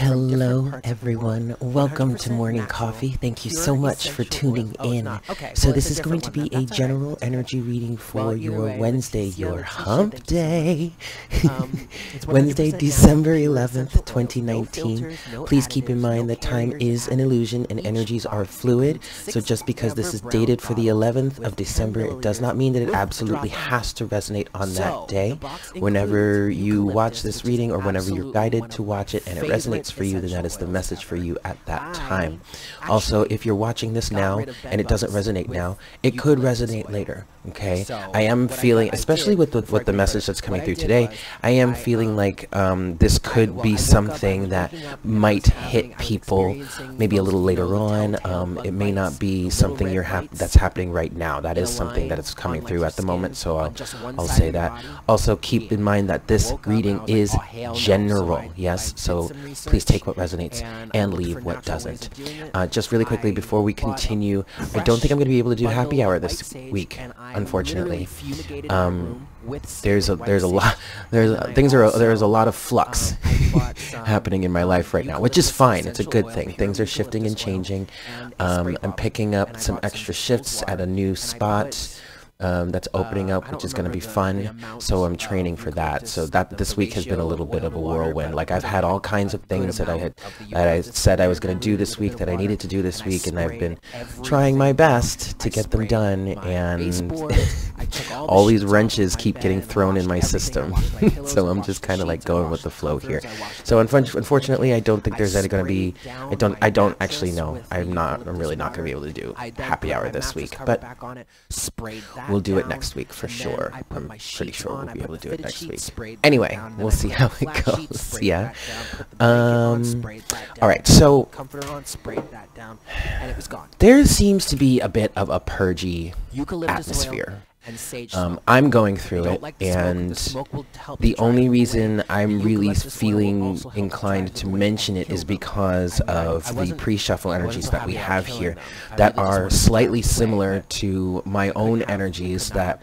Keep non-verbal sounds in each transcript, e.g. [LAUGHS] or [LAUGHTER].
Hello, everyone. Welcome to Morning Coffee. Thank you so much for tuning in. Okay. So this is going to be a general energy reading for your Wednesday, your hump day. [LAUGHS] Wednesday, December 11th, 2019. Please keep in mind that time is an illusion and energies are fluid. So just because this is dated for the 11th of December, it does not mean that it absolutely has to resonate on that day. Whenever you watch this reading or whenever you're guided to watch it and it resonates for you, then that is the message for you at that time. Also, if you're watching this now and it doesn't resonate now, it could resonate later. Okay, I am feeling, especially with the, with the message that's coming through today, I am feeling like um, this could be something that might hit people maybe a little later on. Um, it may not be something you're hap that's happening right now. That is something that is coming through at the moment, so I'll, I'll say that. Also, keep in mind that this reading is general, yes? So please take what resonates and leave what doesn't. Uh, just really quickly before we continue, I don't think I'm going to be able to do happy hour this week unfortunately. Um, there's a there's a lot [LAUGHS] there's a, things are there's a lot of flux [LAUGHS] happening in my life right now, which is fine. It's a good thing. Things are shifting and changing. Um, I'm picking up some extra shifts at a new spot um, that's opening up, which is going to be fun. So I'm training for that. So that this week has been a little bit of a whirlwind. Like I've had all kinds of things that I had that I said I was going to do this week that I needed to do this week, and I've been trying my best to get them done. And all these wrenches keep getting thrown in my system. [LAUGHS] so I'm just kind of like going with the flow here. So unfortunately, I don't think there's any going to be. I don't. I don't actually know. I'm not. I'm really not going to be able to do happy hour this week. But We'll do it next week for sure. I'm pretty sure we'll be able to do it next week. Anyway, we'll see how it goes. Yeah. Um. All right. So there seems to be a bit of a purgy atmosphere. Um, I'm going through it, and the only reason I'm really feeling inclined to mention it is because of the pre-shuffle energies that we have here that are slightly similar to my own energies that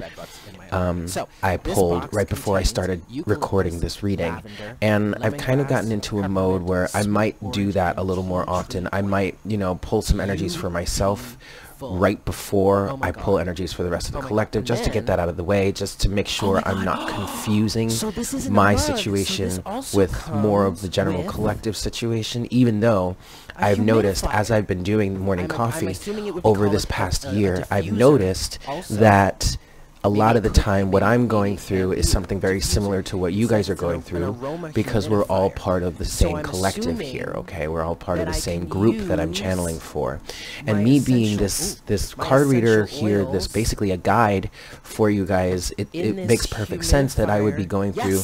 um, I pulled right before I started recording this reading. And I've kind of gotten into a mode where I might do that a little more often. I might, you know, pull some energies for myself right before oh I pull energies for the rest of the oh collective, just to get that out of the way, just to make oh sure oh I'm not confusing so my situation so with more of the general collective situation, even though I've noticed as I've been doing morning I'm, coffee I'm over this past year, I've noticed that a lot of the time what I'm going through is something very similar to what you guys are going through because we're all part of the same collective here, okay? We're all part of the same group that I'm channeling for. And me being this this card reader here, this basically a guide for you guys, it, it makes perfect sense that I would be going through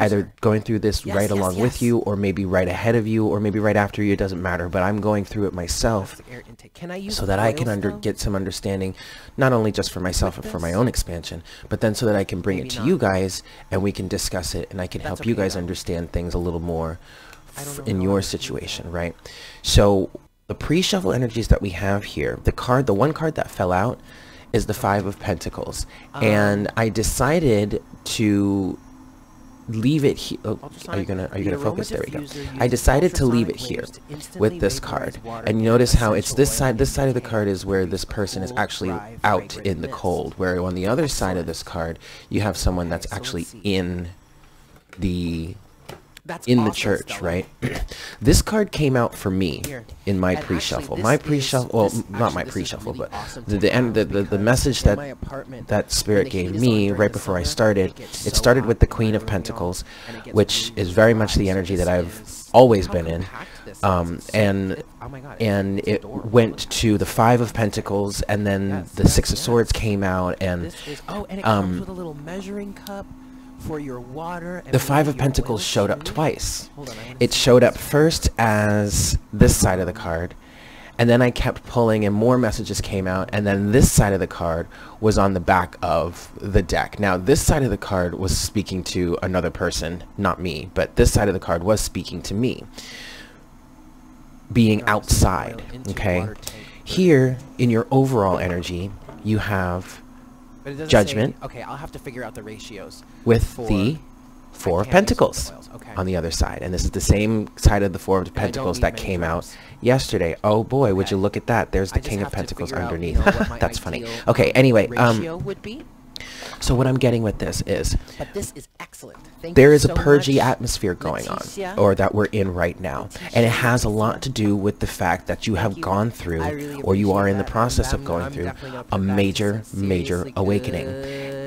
either going through this right along with you or maybe right ahead of you or maybe right after you, it doesn't matter, but I'm going through it myself so that I can under get some understanding not only just for myself but for my own own expansion, but then so that I can bring Maybe it to not. you guys and we can discuss it and I can That's help okay, you guys though. understand things a little more in your situation, right? So the pre-shuffle energies that we have here, the card, the one card that fell out is the Five of Pentacles. Um, and I decided to leave it here. Oh, are you gonna are you gonna focus? There we go. I decided to leave it here with this card, and you notice how it's this side. This side of the card is where this person is actually out in the cold. Where on the other side of this card, you have someone that's actually in the that's in the church, right? [CLEARS THROAT] this card came out for me in my pre-shuffle. My pre-shuffle, well, not my pre-shuffle, but the the, end, the the the message that that spirit gave me right before I started. It started with the Queen of Pentacles, which is very much the energy that I've always been in. Um, and and it went to the Five of Pentacles, and then the Six of Swords came out, and um, for your water. The Five of Pentacles showed up twice. It showed up first as this side of the card, and then I kept pulling and more messages came out, and then this side of the card was on the back of the deck. Now, this side of the card was speaking to another person, not me, but this side of the card was speaking to me, being outside, okay? Here, in your overall energy, you have judgment. Say, okay, I'll have to figure out the ratios. With the Four of Pentacles okay. on the other side. And this is the same side of the Four of Pentacles that came out yesterday. Oh boy, okay. would you look at that. There's the King of Pentacles underneath. Out, you know, [LAUGHS] That's funny. Okay, anyway. Um, so what I'm getting with this is, but this is there is so a purgy much. atmosphere going Leticia. on, or that we're in right now, Leticia. and it has a lot to do with the fact that you have gone through, really or you are in the process of going I'm through, a major, major awakening.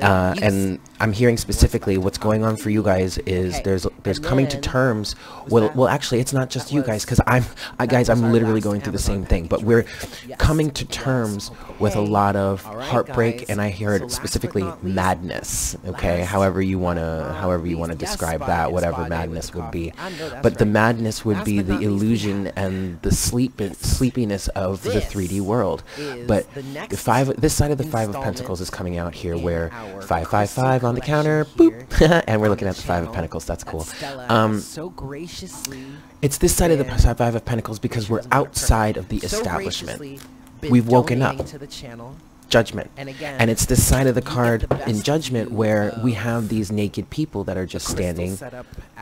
Uh, and I'm hearing specifically what's going on for you guys is there's there's coming to terms. Well, well, actually, it's not just you guys because I'm, I, guys, I'm literally going through the same thing. But we're coming to terms with a lot of heartbreak, and I heard so specifically madness. Okay, however you wanna, however you wanna describe that, whatever madness would be. But the madness would be the illusion and the sleep sleepiness of the 3D world. But the five, this side of the Five of Pentacles is coming out here, where five, five, five on the counter, boop, [LAUGHS] and we're looking at the Five of Pentacles. That's cool. Um, so graciously. It's this side of the Five of Pentacles because we're outside of the establishment. We've woken up judgment. And, again, and it's this side of the card in judgment where we have these naked people that are just standing,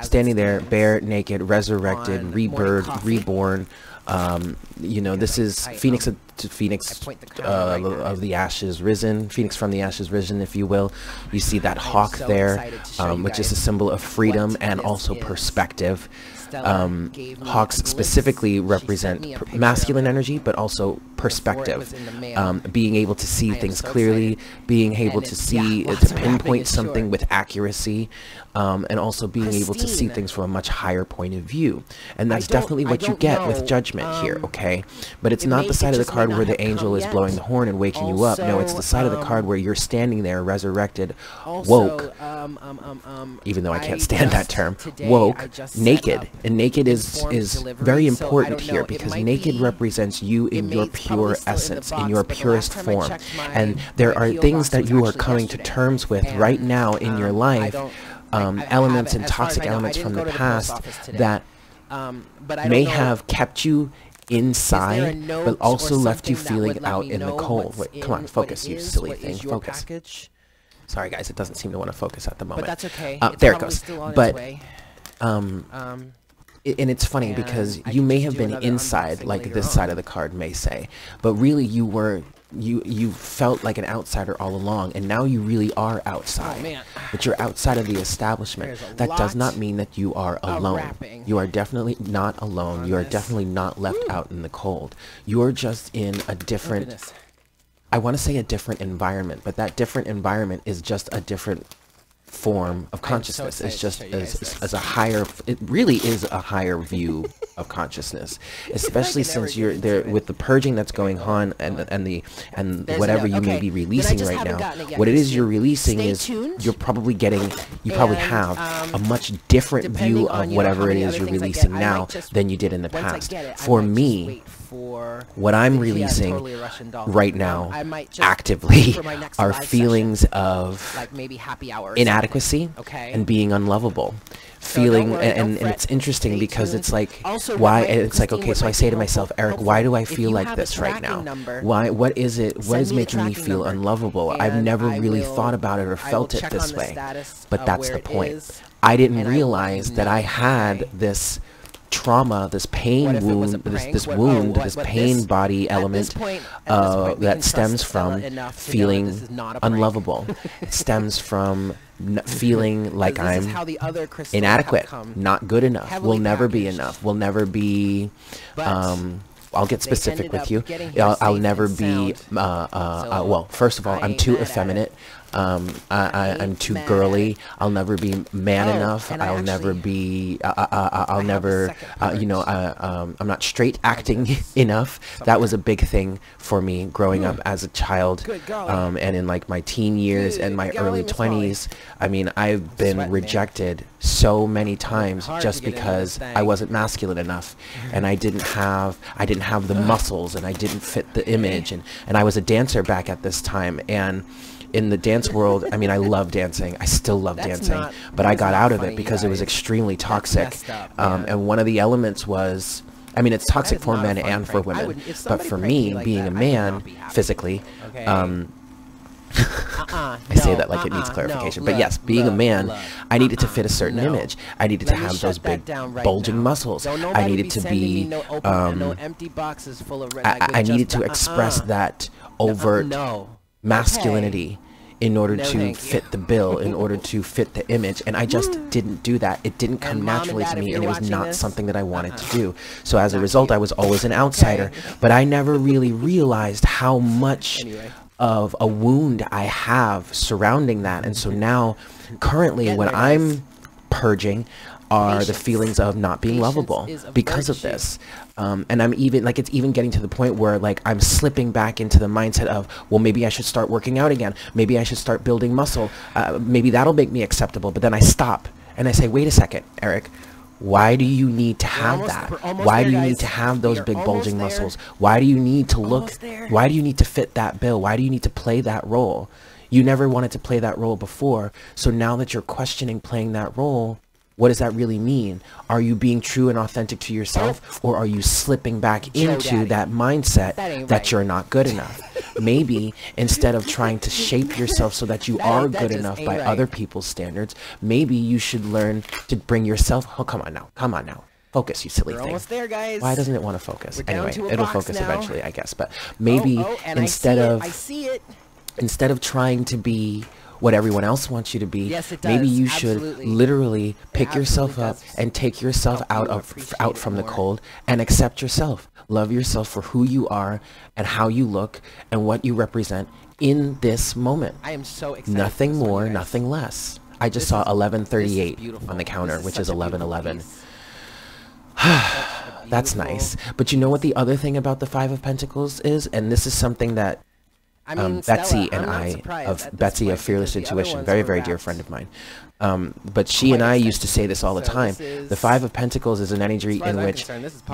standing there, bare, naked, resurrected, rebirth, reborn. Um, you know, this is Phoenix of, Phoenix uh, of the ashes risen, Phoenix from the ashes risen, if you will. You see that hawk there, um, which is a symbol of freedom and also perspective. Um, hawks specifically represent masculine energy, but also perspective. Um, being able to see things clearly, being able to see, uh, to pinpoint something with accuracy, um, and also being able to see things from a much higher point of view. And that's definitely what you get with judgment here, um, okay? But it's not the side of the card where the angel is blowing the horn and waking you up. No, it's the side of the card um, where you're standing there resurrected, woke, um, even though I can't stand that term, woke, naked. And naked is, is very important here because naked represents you in your pure essence, in your purest form. And there are things that you are coming to terms with right now in your life um, elements and toxic elements from the past that um, may have kept you inside, but also left you feeling out in the cold. Wait, come on, focus, you silly thing. Focus. Sorry, guys, it doesn't seem to want to focus at the moment. But that's okay. Uh, there it goes. But, um, um and it's funny and because you may have been inside, like this side of the card may say, but really you were you you felt like an outsider all along, and now you really are outside. Oh, but you're outside of the establishment. That does not mean that you are alone. You are definitely not alone. You are definitely not left Woo. out in the cold. You're just in a different. I want to say a different environment, but that different environment is just a different form of consciousness. So it's just as, as, a higher, it really is a higher view of consciousness, [LAUGHS] especially since you're there with the purging that's going on and and the and There's whatever you may be releasing right now. What it is you're releasing is you're probably getting, you probably have a um, much different view of whatever it is you're releasing now than you did in the past. For me, for what I'm releasing totally right now actively are feelings session, of like maybe happy hour inadequacy okay. and being unlovable. So feeling worry, and, and, it's interesting because it's like also, why it's like okay so I say to myself Eric why do I feel like this right now? number, why what is it what is making me feel unlovable? I've never I really will, thought about it or felt it this way. but that's the point. I didn't realize that I had this trauma, this pain wound, this, this what, wound, this pain this, body element point, uh, that stems from feeling unlovable. [LAUGHS] stems from feeling like I'm inadequate, not good enough, will never be enough, will never be. Um, I'll get specific with you. I'll, I'll never be. Uh, uh, uh, well, first of all, I'm too effeminate. Um, I, am too girly. I'll never be man oh, enough. I'll never be. Uh, uh, uh, I'll never. Uh, you know, uh, um, I'm not straight acting [LAUGHS] enough. That was a big thing for me growing up as a child, um, and in like my teen years and my early 20s. I mean, I've been rejected so many times just because I wasn't masculine enough, and I didn't have. I didn't have the muscles, and I didn't fit the image, and and I was a dancer back at this time, and in the dance world, I mean, I love dancing. I still love that's dancing, not, but I got out of it because it was extremely toxic. Up, um, and one of the elements was, I mean, it's toxic for men and for women. But for me, like being that, a man physically, okay. um, uh-uh, [LAUGHS] I say that like uh-uh, it needs uh-uh, clarification. No, but yes, being a man, I needed uh-uh, to fit a certain no. image. I needed Let to have those big right bulging now. muscles. I needed to be. No open, um, no empty boxes full of red, I, I needed to express uh-uh. that overt masculinity. In order no, to fit the bill, in order [LAUGHS] to fit the image. And I just didn't do that. It didn't come naturally to me, and it was not this, something that I wanted uh -uh. to do. So as a result, I was always an outsider. Okay. But I never [LAUGHS] really realized how much anyway. of a wound I have surrounding that. And so [LAUGHS] now, currently, when I'm purging, are the feelings of not being lovable because of this. Um, and I'm even like it's even getting to the point where like I'm slipping back into the mindset of well maybe I should start working out again. Maybe I should start building muscle. Uh, maybe that'll make me acceptable. But then I stop and I say wait a second, Eric. Why do you need to have almost, that? Why there, do you guys. need to have those big bulging there. muscles? Why do you need to look? Why do you need to fit that bill? Why do you need to play that role? You never wanted to play that role before. So now that you're questioning playing that role, what does that really mean? Are you being true and authentic to yourself, or are you slipping back into that mindset that, that you're not good enough? maybe instead of trying to shape yourself so that you that, are good enough by right. other people's standards, maybe you should learn to bring yourself. Oh, come on now, come on now. Focus, you silly We're thing. Almost there, guys. Why doesn't it want to focus? We're anyway, it'll focus now. eventually, I guess. But maybe oh, oh, instead of instead of trying to be what everyone else wants you to be. Yes, it does. Maybe you Absolutely. should literally pick yourself up does. and take yourself out of out from the cold and accept yourself. Love yourself for who you are and how you look and what you represent in this moment. I am so excited. Nothing more, nothing less. I just this saw 1138 on the counter, is which is 1111. [SIGHS] That's nice. But you know what the other thing about the Five of Pentacles is? And this is something that I mean, um, Betsy Stella, and I of Betsy of Fearless Intuition, very very dear friend of mine. Um, but she Quite and I used to say this all the so time. The Five of Pentacles is an energy in which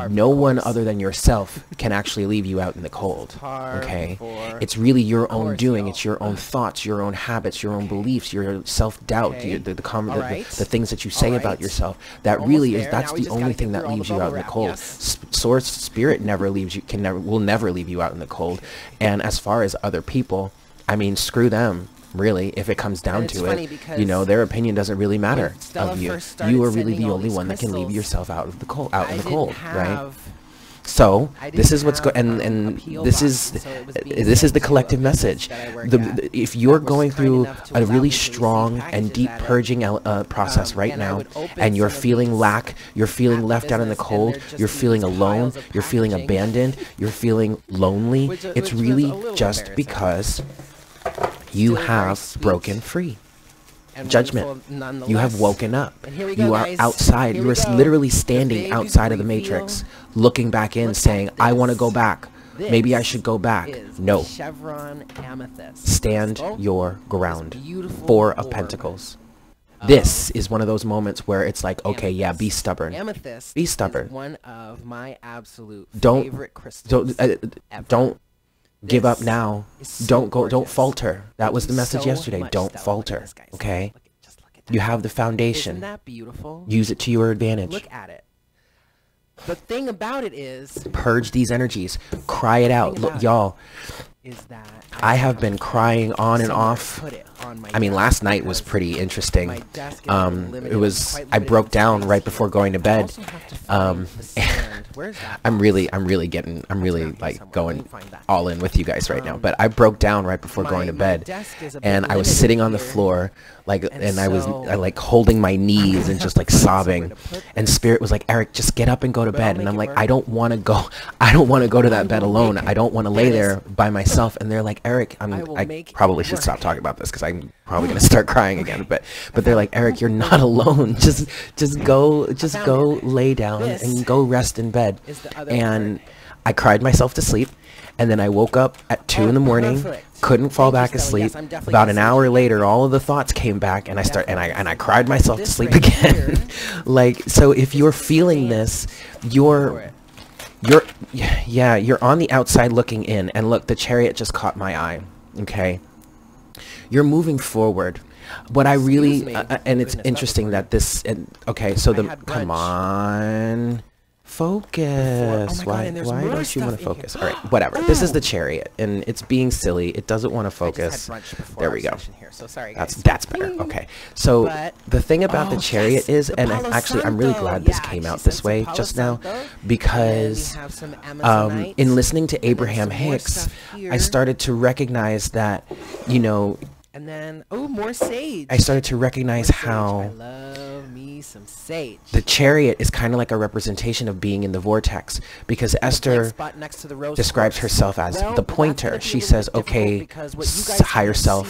no one other than yourself can actually leave you out in the cold. Okay, it's really your own doing. It's your own thoughts, your own habits, your own beliefs, your self-doubt, okay. the the, the, right. the, the, things that you say right. about yourself. That Almost really is that's the only thing that leaves you out in the cold. Yes. Source spirit never leaves you can never will never leave you out in the cold. And as far as other people, I mean, screw them really, if it comes down to it. You know, their opinion doesn't really matter of you. You are really the only one that can leave yourself out of the cold, out I in the cold, right? So this is what's going, and and this is so this is the collective message. The, the, if you're going through a really strong and deep purging uh, process um, right now, and you're feeling lack, you're feeling left out in the cold, you're feeling alone, you're feeling abandoned, you're feeling lonely, it's really just because you have broken free. Judgment. You have woken up. You are guys. outside. Here you are literally standing outside of the matrix, looking back in, saying, I want to go back. This Maybe I should go back. No. Chevron amethyst. Stand your ground. Four of Pentacles. This is one of those moments where it's like, okay, amethyst. yeah, be stubborn. Amethyst. Be stubborn. one of my absolute don't, favorite crystals. Don't uh, don't give up now. So don't go. Gorgeous. Don't falter. That was the message so yesterday. Don't falter. Okay. Look at, look at you have the foundation. Isn't that beautiful? Use it to your advantage. Look at it. The thing about it is purge these energies. Cry it out. Look, y'all. Is that I have been crying on and off I mean, last night was pretty interesting. Um, it was I broke down right before going to bed. Um, [LAUGHS] I'm really, I'm really getting, I'm really like going all in with you guys right now. But I broke down right before going to bed, and I was sitting on the floor, like, and I was I, like holding my knees and just like [LAUGHS] sobbing. And Spirit was like, Eric, just get up and go to bed. And I'm like, I don't want to go, [LAUGHS] I don't want to go to that bed alone. I don't want to lay there by myself. And they're like, Eric, I'm, I probably should stop talking about this because I'm probably gonna start crying again. But but they're like, Eric, you're not [LAUGHS] alone. Just just go just go lay down and go rest in bed. And I cried myself to sleep. And then I woke up at 2 in the morning, couldn't fall back asleep. About an hour later, all of the thoughts came back, and I start and I and I cried myself to sleep [LAUGHS] again. like so, if you're feeling this, you're you're yeah you're on the outside looking in, and look, the chariot just caught my eye. Okay, you're moving forward. What I really uh, and it's interesting that this and okay, so the come on. Focus. Oh why God, why don't you want to focus? All right, whatever. This is the chariot, and it's being silly. It doesn't want to focus. There we go. Here, so sorry. That's that's better. Okay. So but, the thing about oh, the chariot yes, is, and actually, I'm really glad this yeah, came out this way just now, because um, in listening to Abraham Hicks, I started to recognize that, you know. And then, oh, more sage. I started to recognize how some sage. The chariot is kind of like a representation of being in the vortex because Esther describes herself as well, the pointer. She says, okay, higher self,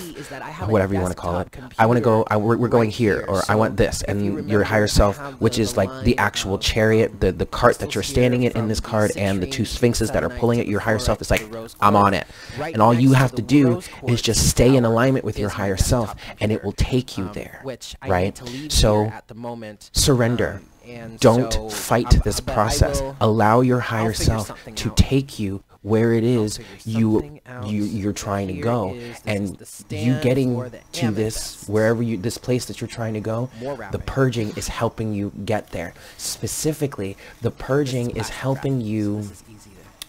whatever you want to call it. I want to go, I, we're, we're, going here, or so I want this. And your higher self, which is like the actual chariot, the, the cart that you're standing in in this card, and the two sphinxes that are pulling it, your higher self is like, I'm on it. And all you have to do is just stay in alignment with your higher self, and it will take you um, there, right? So at the moment. Surrender. Um, Don't so fight I'm, this process. Allow your higher self to out. take you where it is you you you're trying to go and you getting to this wherever you this place that you're trying to go the purging is helping you get there specifically the purging is helping you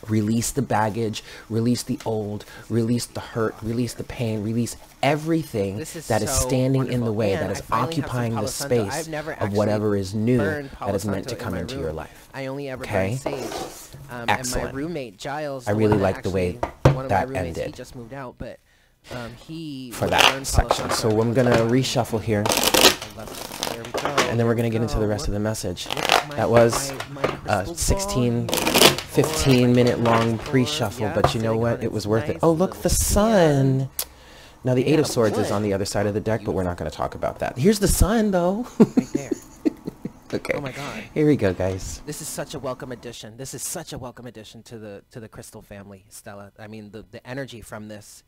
release the baggage, release the old, release the hurt, release the pain, release everything is that is standing wonderful. in the way, that is occupying the space of whatever is new that is meant to come in into your life. I only ever okay? sage. Um, Excellent. And my roommate Giles, I really like the way that ended. He just moved out, but um, he for that section. So I'm gonna reshuffle here and then we're going to get into the rest of the message. That was a 16, 15 minute long pre-shuffle, but you know what? It was worth it. Oh, look, the sun! Now, the Eight of Swords is on the other side of the deck, but we're not going to talk about that. Here's the sun, though. [LAUGHS] okay. Oh my god. Here we go, guys. This is such a welcome addition. This is such a welcome addition to the to the crystal family, Stella. I mean, the the energy from this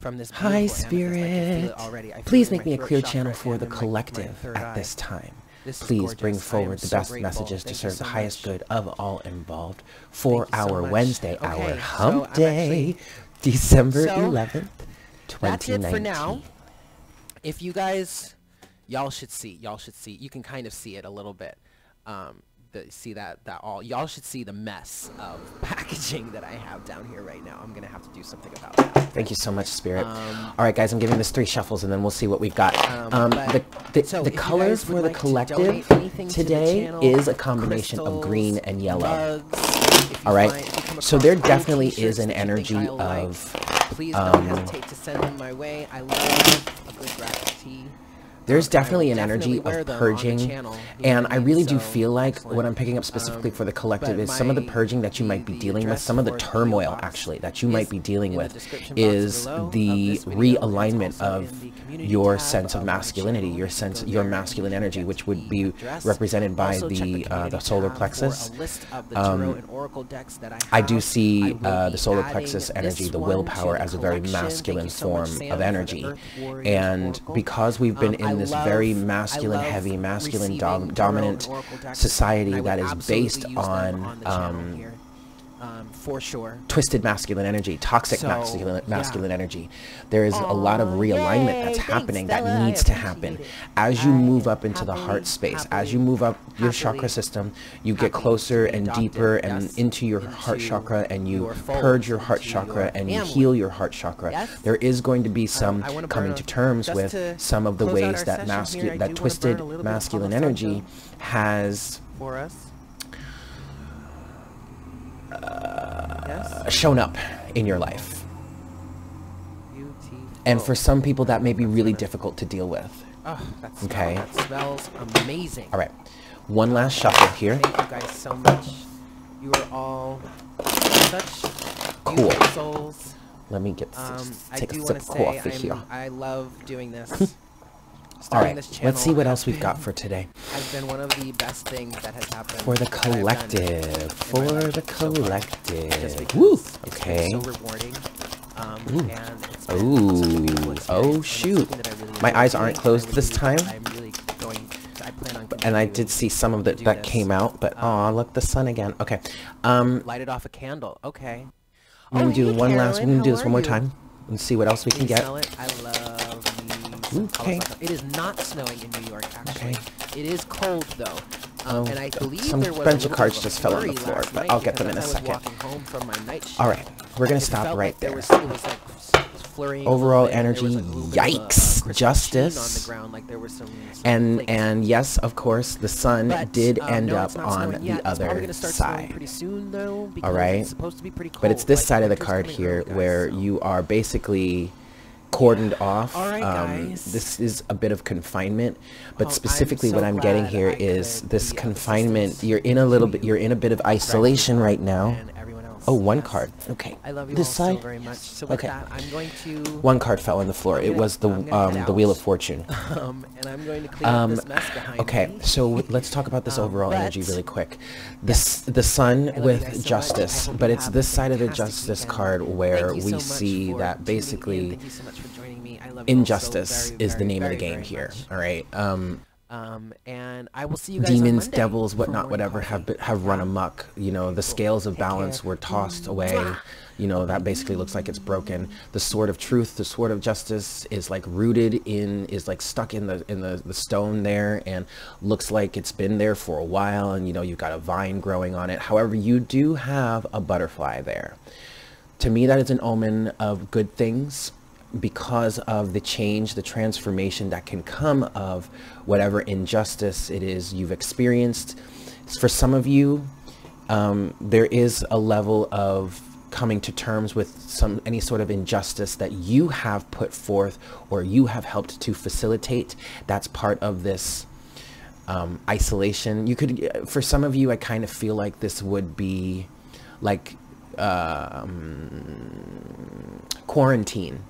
from this Hi, Spirit. Please make me a clear channel for the collective at this time. This Please bring forward the so best grateful. messages Thank to serve so the highest good of all involved for our so Wednesday, okay, our hump day, December 11th, 2019. That's it for now. If you guys, y'all should see, y'all should see, you can kind of see it a little bit. Um, the, see that that all y'all should see the mess of [LAUGHS] packaging that I have down here right now. I'm gonna have to do something about that. Thank you so much, Spirit. Um, all right, guys, I'm giving this three shuffles, and then we'll see what we've got. Um, um, the the, so the colors for the like collective to today channel, is a combination of green and yellow. all right, so there definitely is an energy of. Please don't um, hesitate to send them my way. I love a good graphic tee. There's definitely an energy of purging, and I really do feel like what I'm picking up specifically for the collective is some of the purging that you might be dealing with, some of the turmoil actually that you might be dealing with is the realignment of your sense of masculinity, your sense, your masculine energy, which would be represented by the uh, the solar plexus. Um, I do see uh, the solar plexus energy, the willpower, as a very masculine form of energy, and because we've been in this very masculine, heavy, masculine, dom dominant society that is based on um, um, for sure. Twisted masculine energy, toxic so, masculine, masculine yeah. energy. There is a lot of realignment yay, that's happening that needs to happen. As you move up into the heart space, as you move up your chakra system, you get closer and deeper and yes, into your heart chakra and you purge your heart chakra and you heal your heart chakra. Yes. There is going to be some um, coming to terms with to some of the ways that masculine, that twisted masculine energy has for us uh, shown up in your life. And for some people, that may be really difficult to deal with. Oh, that okay. That smells amazing. All right. One last shuffle here. Thank you guys so much. You are all such cool souls. Let me get um, take a sip of coffee here. I love doing this. [LAUGHS] All right, let's see what else we've got for today. Has been one of the best things that has happened. For the collective. For the collective. Woo! Okay. so rewarding. Um, Ooh. Ooh. Oh, shoot. My eyes aren't closed this time. And I did see some of it that came out, but oh, look, the sun again. Okay. Um, Lighted off a candle. Okay. I'm gonna do one last. We're gonna do this one more time and see what else we can get. Okay. It is not snowing in New York, actually. Okay. It is cold, though. Um, and I believe some there was bunch of cards just fell on the floor, but I'll get them in a second. All right, we're gonna stop right there. Was, Overall energy, yikes, of, uh, justice, ground, like and and yes, of course, the sun but, did um, end no, up on the other side. Soon, though, All right, it's cold, but it's this like, side of the card here where you are basically cordoned off. um, this is a bit of confinement, but oh, specifically I'm so what I'm getting here is this confinement. You're in a little bit. You're in a bit of isolation right now. Oh, one card. Okay. I love you this all side? so very much. So okay. That, I'm going to. One card fell on the floor. It was the um, the Wheel of Fortune. [LAUGHS] um, and I'm going to clean um, up this mess behind Okay, me. so let's talk about this [LAUGHS] um, overall energy really quick. [LAUGHS] This the Sun with so Justice, but it's this side of the Justice weekend. card where we so see that basically so injustice is the name very, of the game here. All right. Um, um, and I will see you guys Demons, devils, whatnot, whatever have have run amok. You know, the scales of balance were tossed away. You know, that basically looks like it's broken. The sword of truth, the sword of justice is like rooted in, is like stuck in the in the, the stone there and looks like it's been there for a while and you know, you've got a vine growing on it. However, you do have a butterfly there. To me, that is an omen of good things because of the change, the transformation that can come of whatever injustice it is you've experienced. For some of you, um, there is a level of coming to terms with some any sort of injustice that you have put forth or you have helped to facilitate. That's part of this um, isolation. You could, for some of you, I kind of feel like this would be like um, quarantine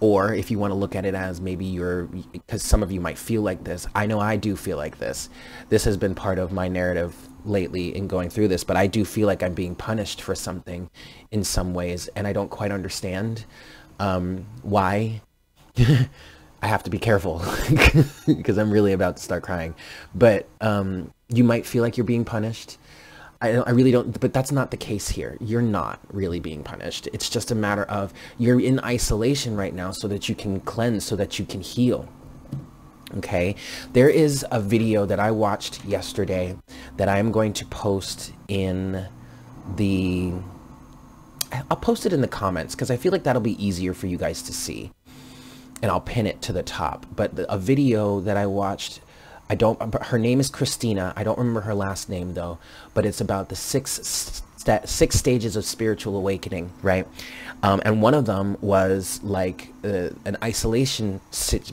or if you want to look at it as maybe you're, because some of you might feel like this. I know I do feel like this. This has been part of my narrative lately in going through this, but I do feel like I'm being punished for something in some ways, and I don't quite understand um, why. [LAUGHS] I have to be careful [LAUGHS] because I'm really about to start crying. But um, you might feel like you're being punished. I, I really don't, but that's not the case here. You're not really being punished. It's just a matter of you're in isolation right now so that you can cleanse, so that you can heal. Okay, there is a video that I watched yesterday that I am going to post in the, I'll post it in the comments because I feel like that'll be easier for you guys to see. And I'll pin it to the top. But a video that I watched I don't, her name is Christina. I don't remember her last name though, but it's about the six, st six stages of spiritual awakening, right? Um, and one of them was like uh, an isolation,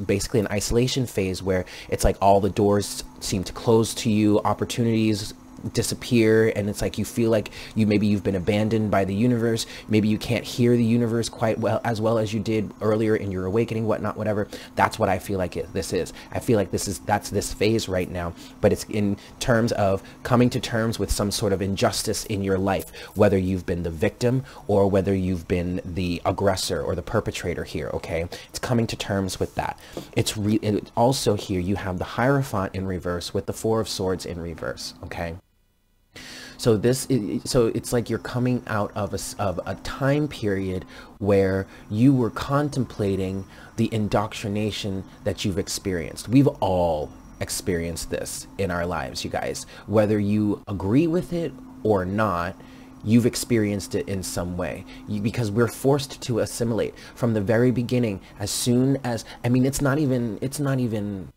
basically an isolation phase where it's like all the doors seem to close to you, opportunities disappear and it's like you feel like you maybe you've been abandoned by the universe. Maybe you can't hear the universe quite well as well as you did earlier in your awakening whatnot whatever. That's what i feel like it, this is. I feel like this is that's this phase right now. But it's in terms of coming to terms with some sort of injustice in your life whether you've been the victim or whether you've been the aggressor or the perpetrator here okay? It's coming to terms with that. It's re- also here you have the hierophant in reverse with the four of swords in reverse okay so this, so it's like you're coming out of a, of a time period where you were contemplating the indoctrination that you've experienced. We've all experienced this in our lives, you guys. Whether you agree with it or not, you've experienced it in some way you, because we're forced to assimilate from the very beginning as soon as i mean it's not even it's not even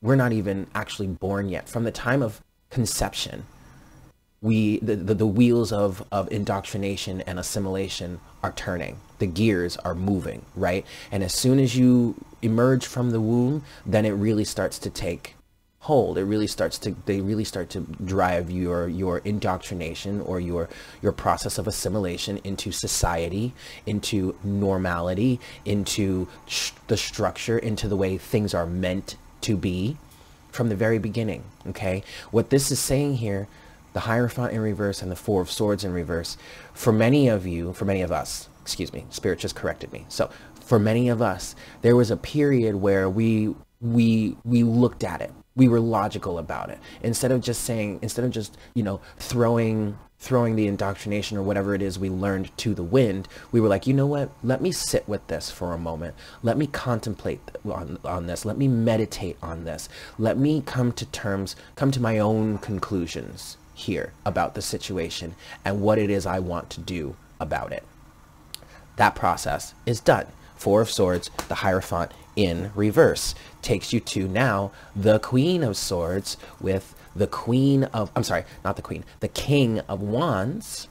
we're not even actually born yet from the time of conception we the, the, the, wheels of, of indoctrination and assimilation are turning. The gears are moving right? And as soon as you emerge from the womb then it really starts to take hold. It really starts to they really start to drive your your indoctrination or your your process of assimilation into society into normality into the structure into the way things are meant to be from the very beginning okay? What this is saying here the Hierophant in reverse and the Four of Swords in reverse. For many of you, for many of us, excuse me, Spirit just corrected me. So for many of us, there was a period where we we we looked at it. We were logical about it. Instead of just saying instead of just you know throwing throwing the indoctrination or whatever it is we learned to the wind we were like you know what? Let me sit with this for a moment. Let me contemplate on, on this. Let me meditate on this. Let me come to terms come to my own conclusions here about the situation and what it is i want to do about it. That process is done. Four of swords the hierophant in reverse takes you to now the queen of swords with the queen of i'm sorry not the queen the king of wands.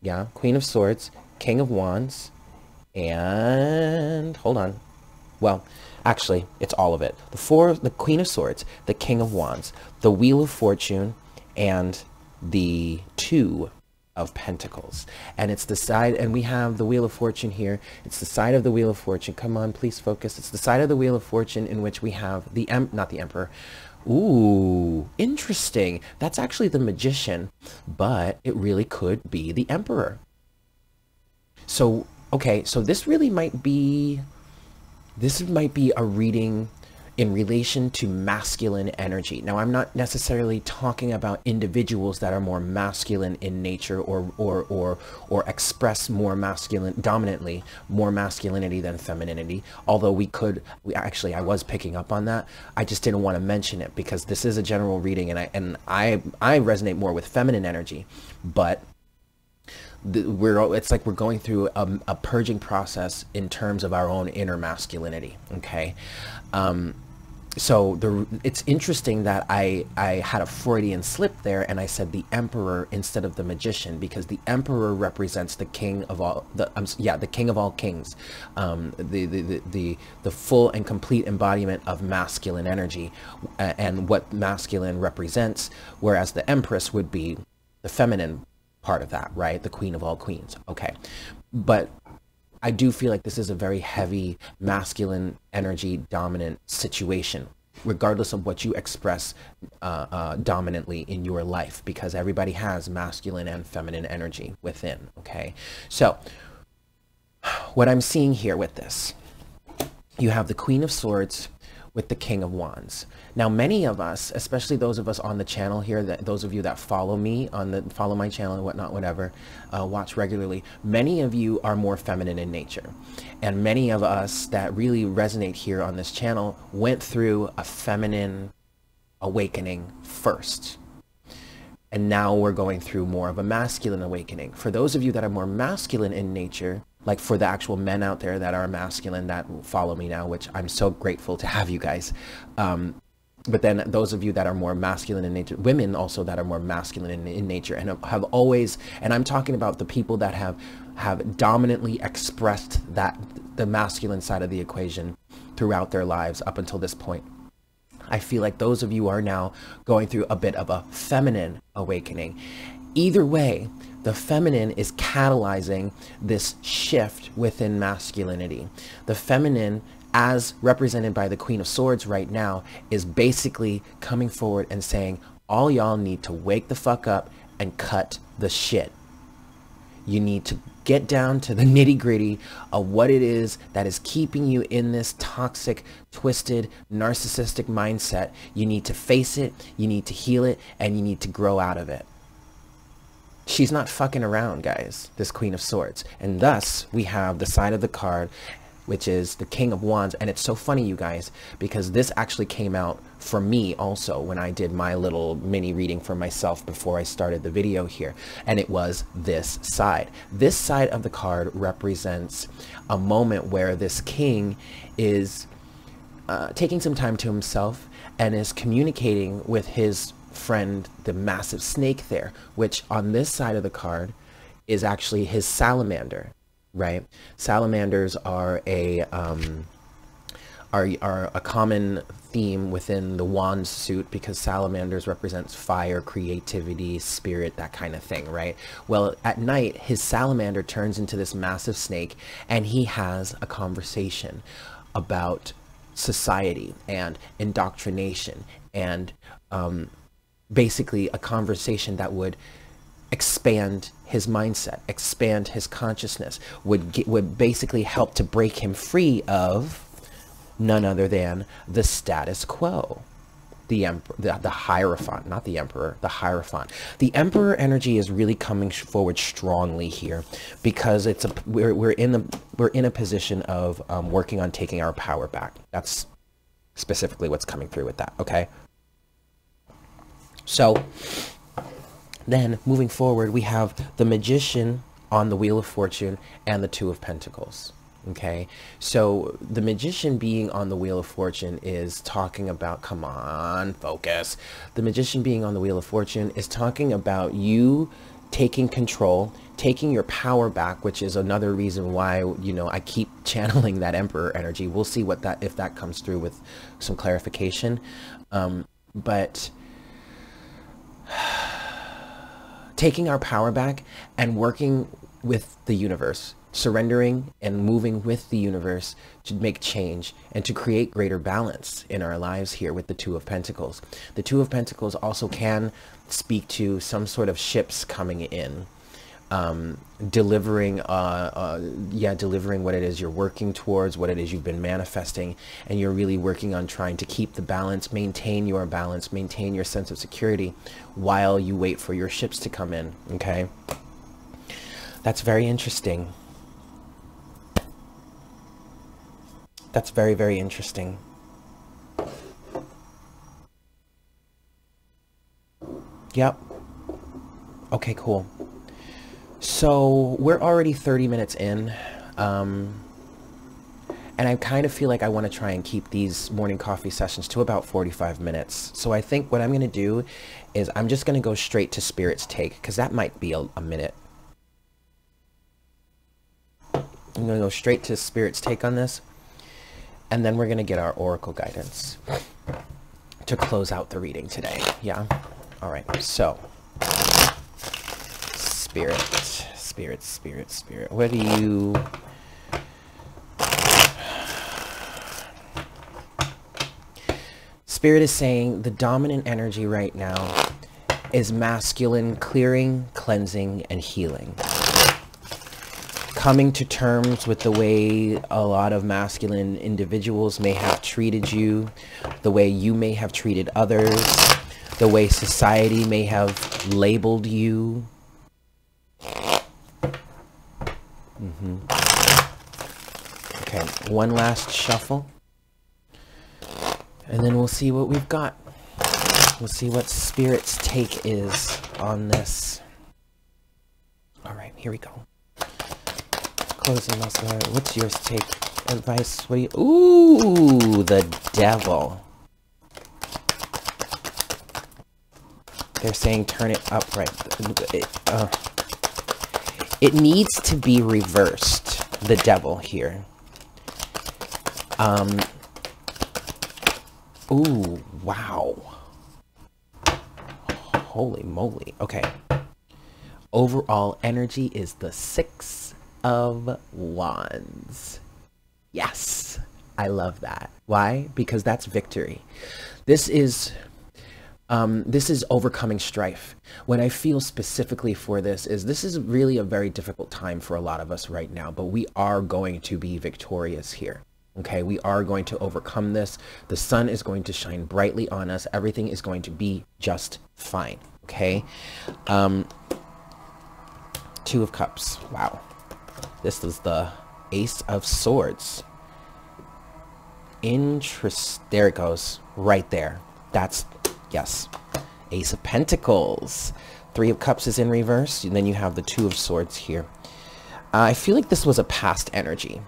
Yeah queen of swords king of wands and hold on. Well actually it's all of it. The four the queen of swords the king of wands the wheel of fortune and the two of Pentacles. And it's the side, and we have the Wheel of Fortune here. It's the side of the Wheel of Fortune. Come on, please focus. It's the side of the Wheel of Fortune in which we have the, em not the Emperor. Ooh, interesting. That's actually the Magician, but it really could be the Emperor. So, okay, so this really might be, this might be a reading in relation to masculine energy. Now, I'm not necessarily talking about individuals that are more masculine in nature or, or, or, or express more masculine, dominantly, more masculinity than femininity. Although we could, we actually, I was picking up on that. I just didn't want to mention it because this is a general reading and I, and I, I resonate more with feminine energy, but we're it's like we're going through a, a, purging process in terms of our own inner masculinity okay um, so the it's interesting that I I had a Freudian slip there and I said the emperor instead of the magician because the emperor represents the king of all the um, yeah the king of all kings. Um, the, the, the the the full and complete embodiment of masculine energy uh, and what masculine represents whereas the empress would be the feminine part of that right? The queen of all queens. Okay. But I do feel like this is a very heavy masculine energy dominant situation regardless of what you express uh, uh, dominantly in your life because everybody has masculine and feminine energy within okay? So what I'm seeing here with this you have the queen of swords with the King of Wands. Now, many of us, especially those of us on the channel here, that those of you that follow me on the follow my channel and whatnot, whatever, uh, watch regularly, many of you are more feminine in nature. And many of us that really resonate here on this channel went through a feminine awakening first. And now we're going through more of a masculine awakening. For those of you that are more masculine in nature, like for the actual men out there that are masculine that follow me now, which I'm so grateful to have you guys. Um, but then those of you that are more masculine in nature, women also that are more masculine in, in nature and have always, and I'm talking about the people that have, have dominantly expressed that, the masculine side of the equation throughout their lives up until this point. I feel like those of you are now going through a bit of a feminine awakening. Either way, the feminine is catalyzing this shift within masculinity. The feminine as represented by the Queen of Swords right now is basically coming forward and saying, all y'all need to wake the fuck up and cut the shit. You need to get down to the nitty gritty of what it is that is keeping you in this toxic, twisted, narcissistic mindset. You need to face it, you need to heal it, and you need to grow out of it. She's not fucking around, guys, this Queen of Swords. And thus, we have the side of the card, which is the King of Wands. And it's so funny, you guys, because this actually came out for me also when I did my little mini reading for myself before I started the video here. And it was this side. This side of the card represents a moment where this king is uh, taking some time to himself and is communicating with his friend the massive snake there, which on this side of the card is actually his salamander, right? Salamanders are a um, are are a common theme within the wand suit because salamanders represents fire, creativity, spirit, that kind of thing, right? Well, at night, his salamander turns into this massive snake and he has a conversation about society and indoctrination and um, basically a conversation that would expand his mindset, expand his consciousness, would get, would basically help to break him free of none other than the status quo. the emperor, the, the hierophant, not the emperor, the hierophant. The emperor energy is really coming forward strongly here because it's a we're we're in the we're in a position of um, working on taking our power back. That's specifically what's coming through with that. Okay. So then moving forward, we have the magician on the wheel of fortune and the two of pentacles. Okay, so the magician being on the Wheel of Fortune is talking about, come on, focus. The magician being on the Wheel of Fortune is talking about you taking control, taking your power back, which is another reason why, you know, I keep [LAUGHS] channeling that emperor energy. We'll see what that, if that comes through with some clarification. Um, but taking our power back and working with the universe surrendering and moving with the universe to make change and to create greater balance in our lives here with the Two of Pentacles. The Two of Pentacles also can speak to some sort of ships coming in, um, delivering, uh, uh, yeah, delivering what it is you're working towards, what it is you've been manifesting, and you're really working on trying to keep the balance, maintain your balance, maintain your sense of security while you wait for your ships to come in, okay? That's very interesting. That's very, very interesting. Yep. Okay, cool. So we're already 30 minutes in. Um, and I kind of feel like I want to try and keep these morning coffee sessions to about 45 minutes. So I think what I'm going to do is I'm just going to go straight to Spirit's Take because that might be a, a minute. I'm going to go straight to Spirit's Take on this and then we're going to get our oracle guidance to close out the reading today. Yeah? All right. So, spirit, spirit, spirit, spirit. What do you... Spirit is saying the dominant energy right now is masculine clearing, cleansing, and healing coming to terms with the way a lot of masculine individuals may have treated you, the way you may have treated others, the way society may have labeled you. Mm -hmm. Okay, one last shuffle. And then we'll see what we've got. We'll see what Spirit's take is on this. All right, here we go closing Oscar. What's your take? Advice? What do you... Ooh, the devil. They're saying turn it upright. Uh, it needs to be reversed, the devil here. Um. Ooh, wow. Holy moly. Okay. Overall energy is the six of Wands. Yes, I love that. Why? Because that's victory. This is um, this is overcoming strife. What I feel specifically for this is this is really a very difficult time for a lot of us right now, but we are going to be victorious here. Okay, we are going to overcome this. The sun is going to shine brightly on us. Everything is going to be just fine. Okay. Um, two of cups. Wow. This is the Ace of Swords. Interest. There it goes. Right there. That's, yes. Ace of Pentacles. Three of Cups is in reverse. And then you have the Two of Swords here. Uh, I feel like this was a past energy.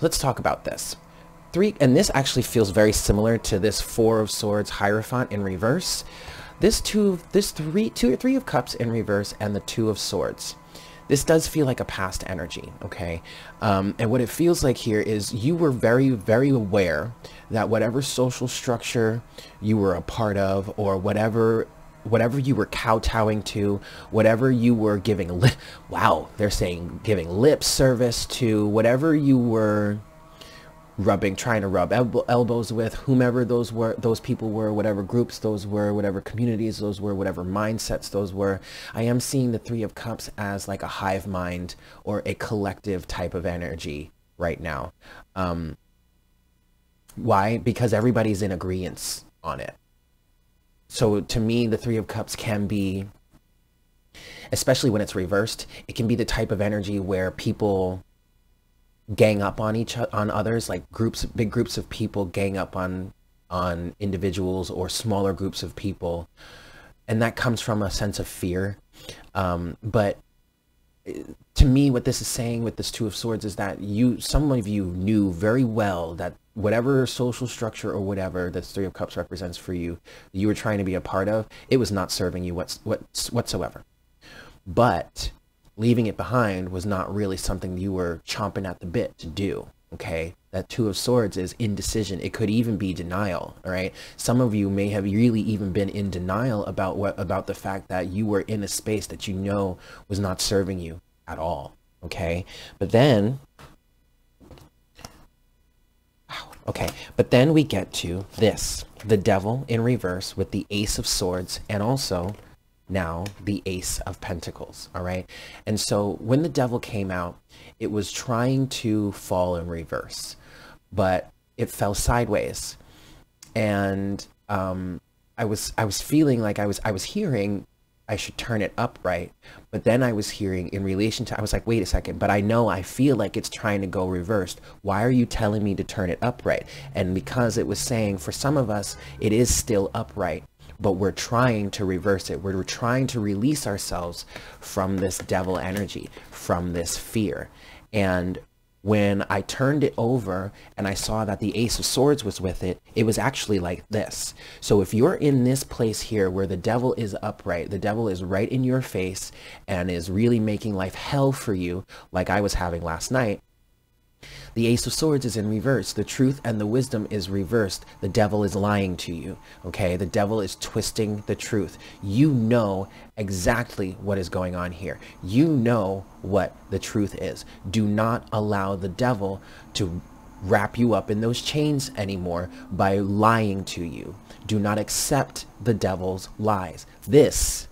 Let's talk about this. Three, and this actually feels very similar to this Four of Swords Hierophant in reverse. This two, this three, two or three of cups in reverse, and the two of swords this does feel like a past energy, okay? Um, and what it feels like here is you were very, very aware that whatever social structure you were a part of or whatever whatever you were kowtowing to, whatever you were giving [LAUGHS] wow, they're saying giving lip service to, whatever you were rubbing, trying to rub el elbows with whomever those were, those people were, whatever groups those were, whatever communities those were, whatever mindsets those were. I am seeing the Three of Cups as like a hive mind or a collective type of energy right now. Um, why? Because everybody's in agreement on it. so to me, the Three of Cups can be, especially when it's reversed, it can be the type of energy where people gang up on each on others, like groups, big groups of people gang up on on individuals or smaller groups of people, and that comes from a sense of fear. Um, but to me, what this is saying with this Two of Swords is that you, some of you knew very well that whatever social structure or whatever this Three of Cups represents for you, you were trying to be a part of, it was not serving you what's, what, whatsoever. But leaving it behind was not really something you were chomping at the bit to do. Okay, that Two of Swords is indecision. It could even be denial. All right, some of you may have really even been in denial about what about the fact that you were in a space that you know was not serving you at all. Okay, but then Okay, but then we get to this, the devil in reverse with the ace of swords and also now the ace of pentacles, all right? And so when the devil came out, it was trying to fall in reverse, but it fell sideways. And um, I was I was feeling like I was I was hearing I should turn it upright. But then I was hearing in relation to, I was like, wait a second, but I know I feel like it's trying to go reversed. Why are you telling me to turn it upright? And because it was saying for some of us, it is still upright, but we're trying to reverse it. We're, trying to release ourselves from this devil energy, from this fear. And when I turned it over and I saw that the Ace of Swords was with it, it was actually like this. So if you're in this place here where the devil is upright, the devil is right in your face and is really making life hell for you, like I was having last night, the Ace of Swords is in reverse. The truth and the wisdom is reversed. The devil is lying to you. Okay. The devil is twisting the truth. You know exactly what is going on here. You know what the truth is. Do not allow the devil to wrap you up in those chains anymore by lying to you. Do not accept the devil's lies. This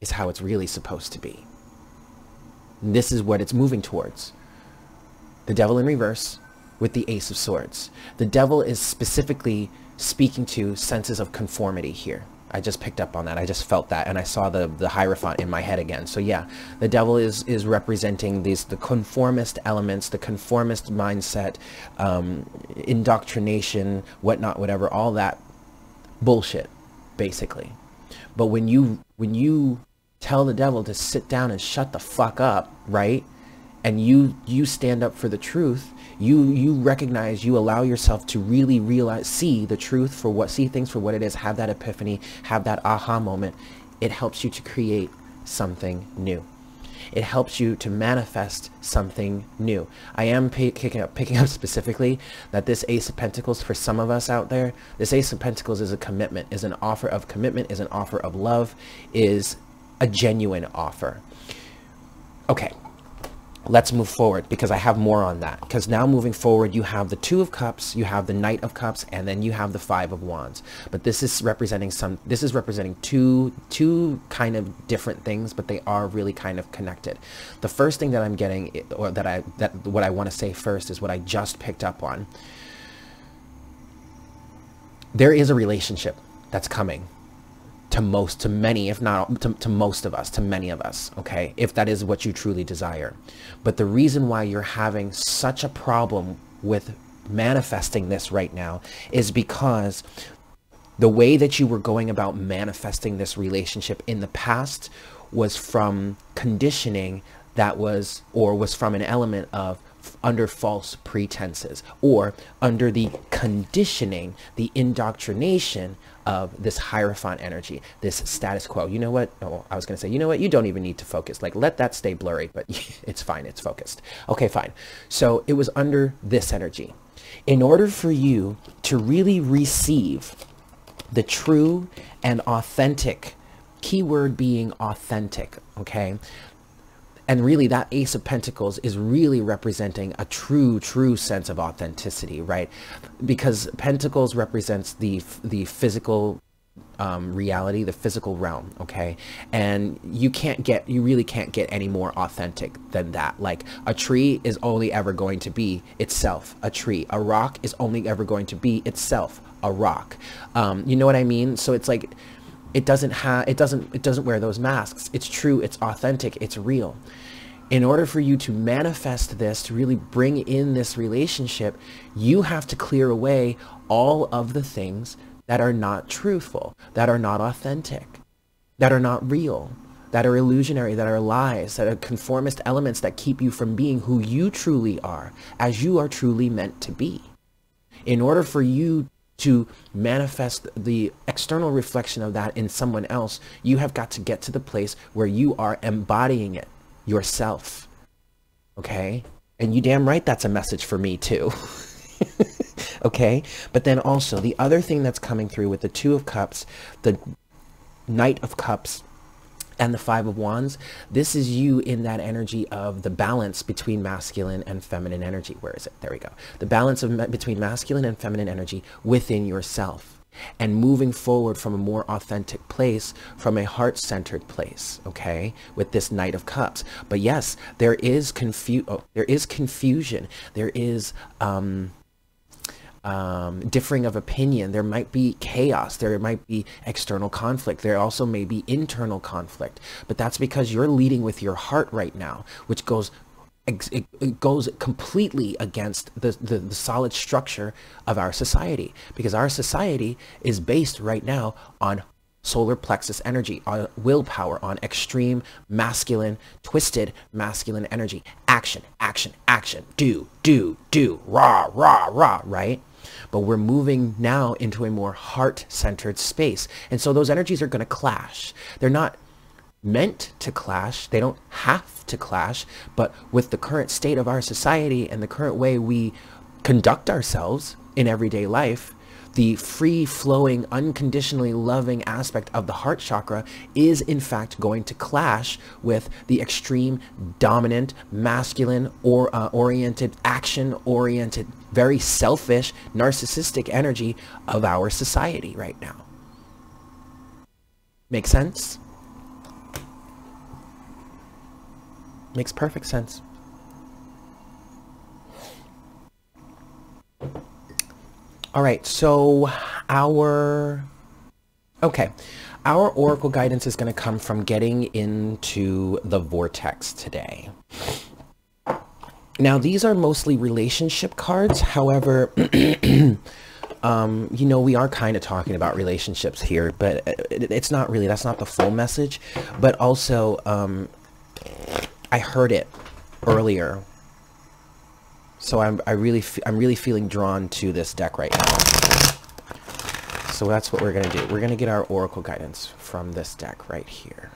is how it's really supposed to be. This is what it's moving towards the devil in reverse with the ace of swords. The devil is specifically speaking to senses of conformity here. I just picked up on that. I just felt that, and I saw the the hierophant in my head again. So yeah, the devil is is representing these the conformist elements, the conformist mindset, um, indoctrination, whatnot, whatever, all that bullshit, basically. But when you when you tell the devil to sit down and shut the fuck up, right? And you you stand up for the truth you you recognize you allow yourself to really realize see the truth for what see things for what it is have that epiphany have that aha moment it helps you to create something new it helps you to manifest something new. I am picking up, picking [LAUGHS] up specifically that this Ace of Pentacles, for some of us out there, this Ace of Pentacles is a commitment, is an offer of commitment, is an offer of love, is a genuine offer. Okay, let's move forward because I have more on that. Because now moving forward, you have the Two of Cups, you have the Knight of Cups, and then you have the Five of Wands. But this is representing some, this is representing two, two kind of different things, but they are really kind of connected. The first thing that I'm getting, or that I, that what I want to say first is what I just picked up on. There is a relationship that's coming to most, to many, if not to, to most of us, to many of us, okay, if that is what you truly desire. But the reason why you're having such a problem with manifesting this right now is because the way that you were going about manifesting this relationship in the past was from conditioning that was, or was from an element of under false pretenses or under the conditioning, the indoctrination of this Hierophant energy, this status quo. You know what? Oh, I was going to say, you know what? You don't even need to focus. Like, let that stay blurry, but [LAUGHS] it's fine. It's focused. Okay, fine. So it was under this energy. In order for you to really receive the true and authentic, keyword being authentic, okay? And really that Ace of Pentacles is really representing a true, true sense of authenticity, right? Because Pentacles represents the, the physical um, reality, the physical realm, okay? And you can't get, you really can't get any more authentic than that. Like a tree is only ever going to be itself, a tree. A rock is only ever going to be itself, a rock. Um, you know what I mean? So it's like, it doesn't have, it doesn't, it doesn't wear those masks. It's true, it's authentic, it's real. In order for you to manifest this, to really bring in this relationship, you have to clear away all of the things that are not truthful, that are not authentic, that are not real, that are illusionary, that are lies, that are conformist elements that keep you from being who you truly are, as you are truly meant to be. In order for you to manifest the external reflection of that in someone else, you have got to get to the place where you are embodying it yourself. Okay? And you damn right that's a message for me too. [LAUGHS] okay? But then also the other thing that's coming through with the Two of Cups, the Knight of Cups, and the Five of Wands, this is you in that energy of the balance between masculine and feminine energy. Where is it? There we go. The balance of between masculine and feminine energy within yourself and moving forward from a more authentic place, from a heart-centered place, okay, with this Knight of Cups. But yes, there is confu- oh, there is confusion. There is um, um, differing of opinion. There might be chaos. There might be external conflict. There also may be internal conflict. But that's because you're leading with your heart right now, which goes it, goes completely against the, the, the, solid structure of our society because our society is based right now on solar plexus energy, on willpower, on extreme masculine, twisted masculine energy. Action, action, action, do, do, do, rah, rah, rah, right? But we're moving now into a more heart-centered space. And so those energies are going to clash. They're not meant to clash. They don't have to clash. But with the current state of our society and the current way we conduct ourselves in everyday life, the free-flowing, unconditionally loving aspect of the heart chakra is in fact going to clash with the extreme, dominant, masculine, or uh, oriented, action-oriented, very selfish, narcissistic energy of our society right now. Make sense? Makes perfect sense. All right, so our, okay, our oracle guidance is going to come from getting into the vortex today. Now, these are mostly relationship cards. However, [CLEARS THROAT] um, you know, we are kind of talking about relationships here, but it's not really, that's not the full message. But also, um, I heard it earlier so I'm I really I'm really feeling drawn to this deck right now. So that's what we're gonna do. We're gonna get our oracle guidance from this deck right here.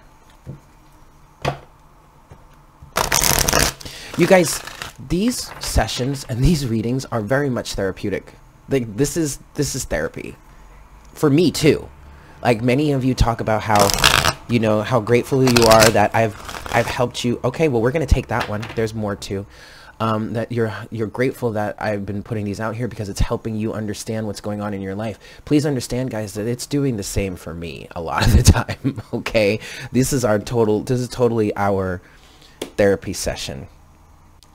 You guys, these sessions and these readings are very much therapeutic. Like this is this is therapy for me too. Like many of you talk about how you know how grateful you are that I've I've helped you. Okay, well we're gonna take that one. There's more too um, that you're you're grateful that I've been putting these out here because it's helping you understand what's going on in your life. Please understand, guys, that it's doing the same for me a lot of the [LAUGHS] time. okay, this is our total. This is totally our therapy session.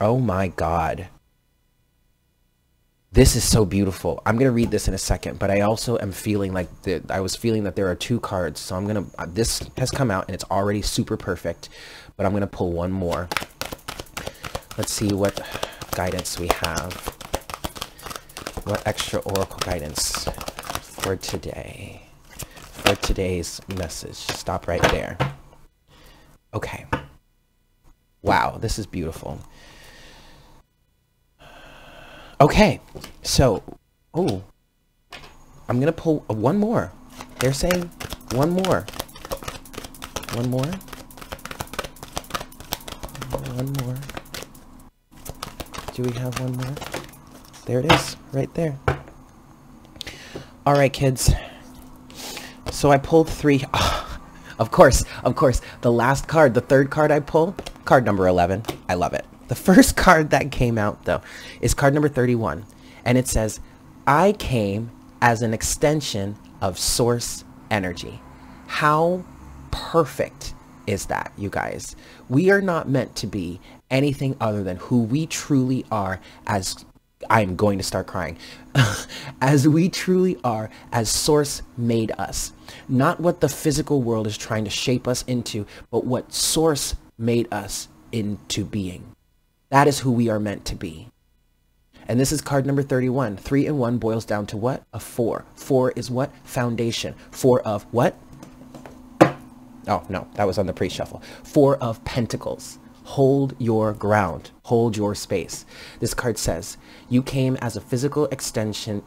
Oh my God. This is so beautiful. I'm going to read this in a second, but I also am feeling like the, I was feeling that there are two cards. So I'm going to, uh, this has come out and it's already super perfect, but I'm going to pull one more. Let's see what guidance we have. What extra oracle guidance for today. For today's message. Stop right there. Okay. Wow, this is beautiful. Okay, so, oh, I'm gonna pull uh, one more. They're saying one more. One more. One more. Do we have one more? There it is, right there. All right, kids. So I pulled three. Oh, [LAUGHS] of course, of course. The last card, the third card I pull, card number 11. I love it. The [LAUGHS] first card that came out, though, is card number 31. And it says, I came as an extension of source energy. How perfect is that, you guys? We are not meant to be anything other than who we truly are as I'm going to start crying. [LAUGHS] as we truly are, as Source made us. Not what the physical world is trying to shape us into, but what Source made us into being. That is who we are meant to be. And this is card number 31. 3 and 1 boils down to what? A 4. 4 is what? Foundation. 4 of what? Oh, no, that was on the pre-shuffle. 4 of Pentacles. Hold your ground. Hold your space. This card says, you came as a physical extension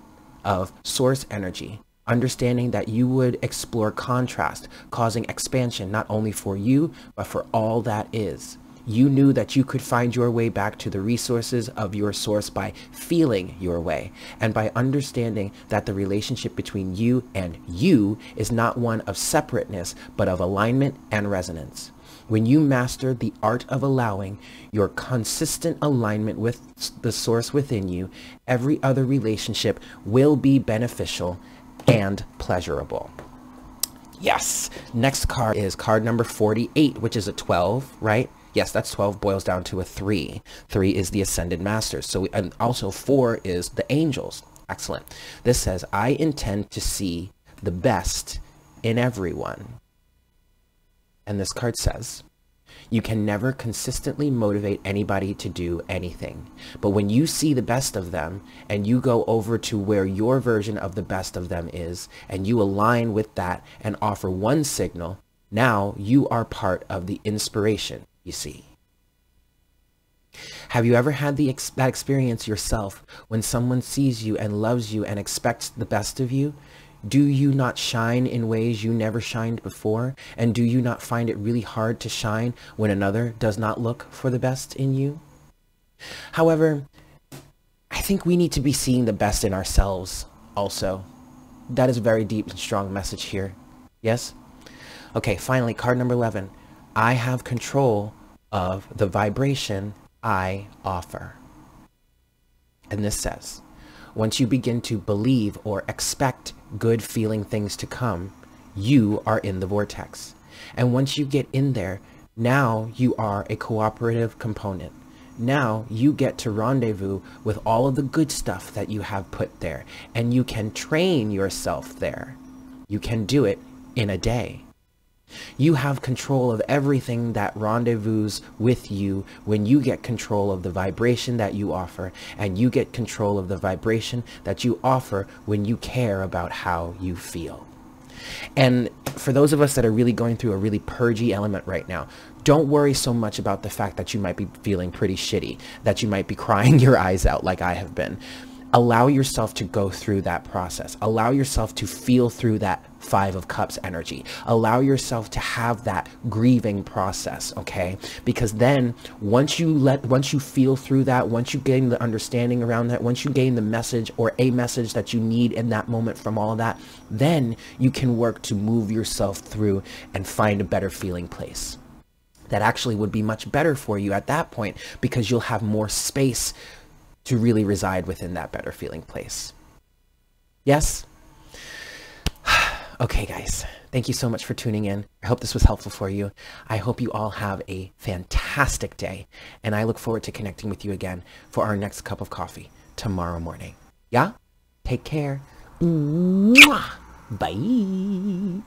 of source energy, understanding that you would explore contrast, causing expansion not only for you, but for all that is. You knew that you could find your way back to the resources of your source by feeling your way and by understanding that the relationship between you and you is not one of separateness, but of alignment and resonance. When you master the art of allowing your consistent alignment with the source within you, every other relationship will be beneficial and pleasurable. Yes. Next card is card number 48, which is a 12, right? Yes, that's 12 boils down to a 3. 3 is the ascended masters. So we, and also 4 is the angels. Excellent. This says, I intend to see the best in everyone. And this card says, you can never consistently motivate anybody to do anything. But when you see the best of them and you go over to where your version of the best of them is and you align with that and offer one signal, now you are part of the inspiration, you see. Have you ever had the ex that experience yourself when someone sees you and loves you and expects the best of you? Do you not shine in ways you never shined before? And do you not find it really hard to shine when another does not look for the best in you? However, I think we need to be seeing the best in ourselves also. That is a very deep and strong message here. Yes? Okay, finally, card number 11. I have control of the vibration I offer. And this says, once you begin to believe or expect good feeling things to come, you are in the vortex. And once you get in there, now you are a cooperative component. Now you get to rendezvous with all of the good stuff that you have put there and you can train yourself there. You can do it in a day. You have control of everything that rendezvous with you when you get control of the vibration that you offer and you get control of the vibration that you offer when you care about how you feel. And for those of us that are really going through a really purgy element right now, don't worry so much about the fact that you might be feeling pretty shitty, that you might be [LAUGHS] crying your eyes out like I have been allow yourself to go through that process. Allow yourself to feel through that five of cups energy. Allow yourself to have that grieving process, okay? Because then once you let, once you feel through that, once you gain the understanding around that, once you gain the message or a message that you need in that moment from all that, then you can work to move yourself through and find a better feeling place. That actually would be much better for you at that point because you'll have more space to really reside within that better feeling place. Yes? [SIGHS] okay, guys. Thank you so much for tuning in. I hope this was helpful for you. I hope you all have a fantastic day. And I look forward to connecting with you again for our next cup of coffee tomorrow morning. Yeah? Take care. Mwah! Bye.